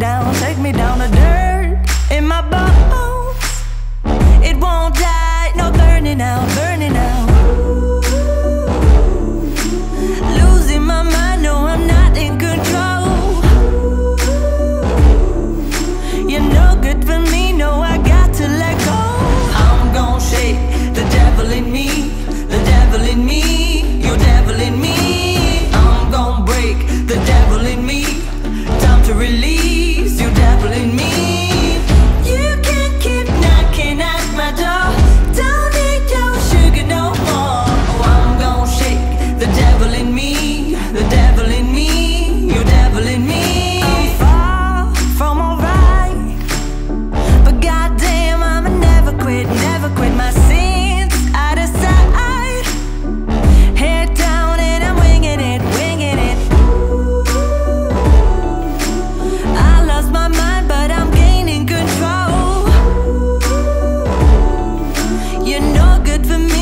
down, take me down to dirt in my bones. It won't die, no burning out. Burning good for me.